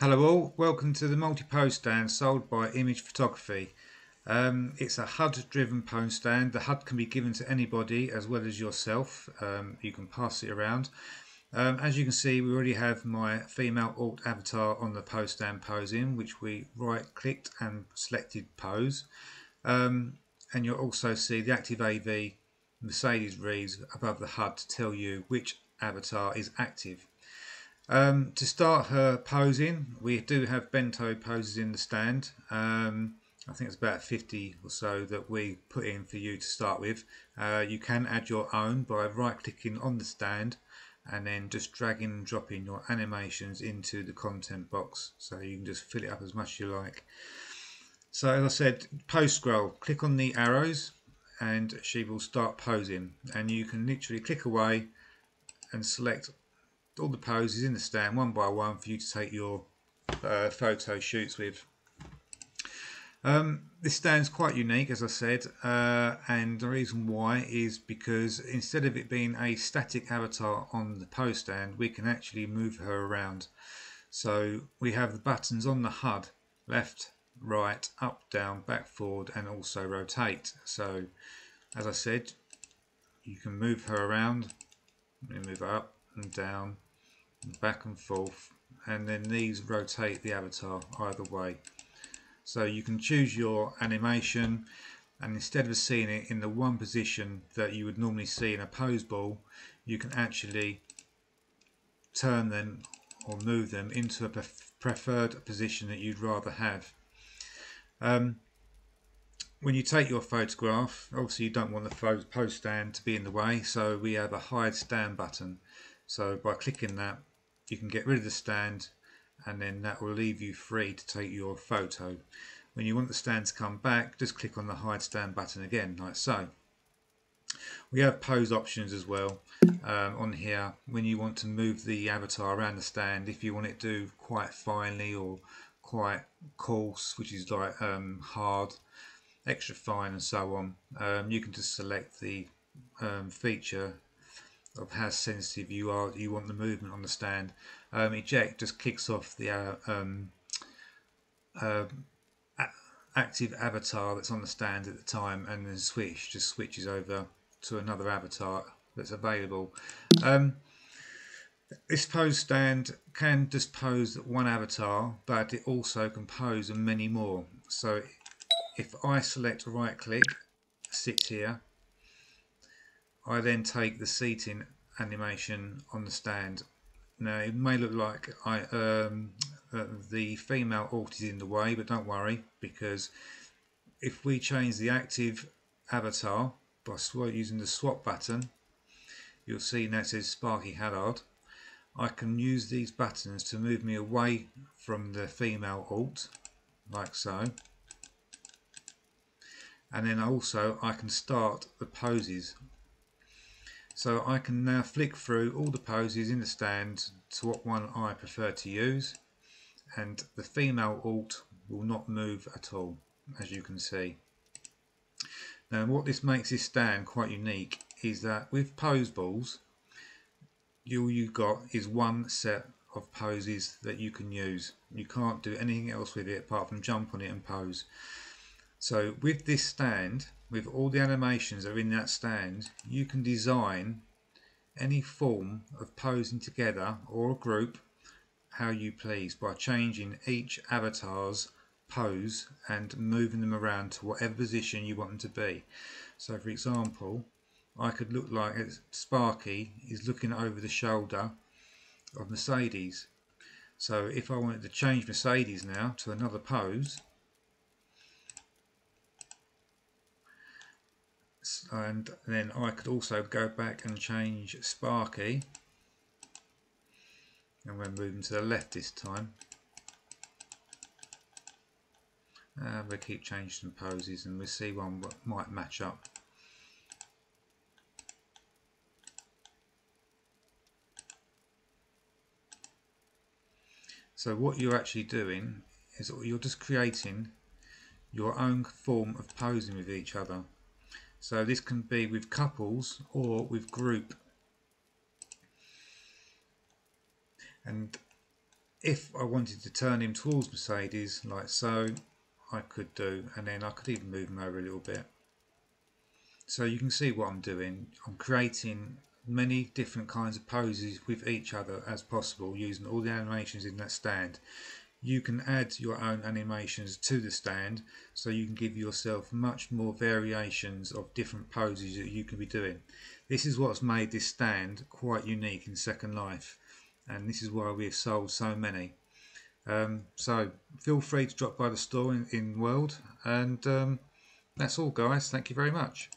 Hello all, welcome to the multi-pose stand sold by Image Photography. Um, it's a HUD driven pose stand. The HUD can be given to anybody as well as yourself. Um, you can pass it around. Um, as you can see we already have my female alt avatar on the pose stand posing which we right clicked and selected pose. Um, and you'll also see the active AV Mercedes reads above the HUD to tell you which avatar is active. Um, to start her posing, we do have bento poses in the stand. Um, I think it's about 50 or so that we put in for you to start with. Uh, you can add your own by right clicking on the stand and then just dragging and dropping your animations into the content box so you can just fill it up as much as you like. So as I said, pose scroll, click on the arrows and she will start posing and you can literally click away and select all the poses in the stand one by one for you to take your uh, photo shoots with. Um, this stand's quite unique as I said uh, and the reason why is because instead of it being a static avatar on the pose stand we can actually move her around. So we have the buttons on the HUD left, right, up, down, back, forward and also rotate. So as I said you can move her around, move up and down back and forth and then these rotate the avatar either way. So you can choose your animation and instead of seeing it in the one position that you would normally see in a pose ball you can actually turn them or move them into a preferred position that you'd rather have. Um, when you take your photograph obviously you don't want the pose stand to be in the way so we have a hide stand button. So by clicking that you can get rid of the stand and then that will leave you free to take your photo. When you want the stand to come back just click on the hide stand button again like so. We have pose options as well um, on here when you want to move the avatar around the stand if you want it to do quite finely or quite coarse which is like um, hard extra fine and so on um, you can just select the um, feature of how sensitive you are you want the movement on the stand. Um, eject just kicks off the uh, um, uh, active avatar that's on the stand at the time and then switch just switches over to another avatar that's available. Um, this pose stand can just pose one avatar but it also can pose many more. So if I select right click sit here I then take the seating animation on the stand. Now it may look like I, um, the female alt is in the way but don't worry because if we change the active avatar by using the swap button you'll see now it says Sparkie Hallard. I can use these buttons to move me away from the female alt like so. And then also I can start the poses so I can now flick through all the poses in the stand to what one I prefer to use and the female alt will not move at all as you can see. Now what this makes this stand quite unique is that with pose balls all you've got is one set of poses that you can use. You can't do anything else with it apart from jump on it and pose. So with this stand with all the animations that are in that stand you can design any form of posing together or a group how you please by changing each avatar's pose and moving them around to whatever position you want them to be. So for example I could look like Sparkie is looking over the shoulder of Mercedes. So if I wanted to change Mercedes now to another pose and then I could also go back and change Sparkie. And we're moving to the left this time. And we keep changing poses and we'll see one that might match up. So what you're actually doing is you're just creating your own form of posing with each other so this can be with couples or with group. And if I wanted to turn him towards Mercedes like so I could do. And then I could even move him over a little bit. So you can see what I'm doing. I'm creating many different kinds of poses with each other as possible using all the animations in that stand you can add your own animations to the stand so you can give yourself much more variations of different poses that you can be doing. This is what's made this stand quite unique in Second Life and this is why we've sold so many. Um, so feel free to drop by the store in, in World and um, that's all guys. Thank you very much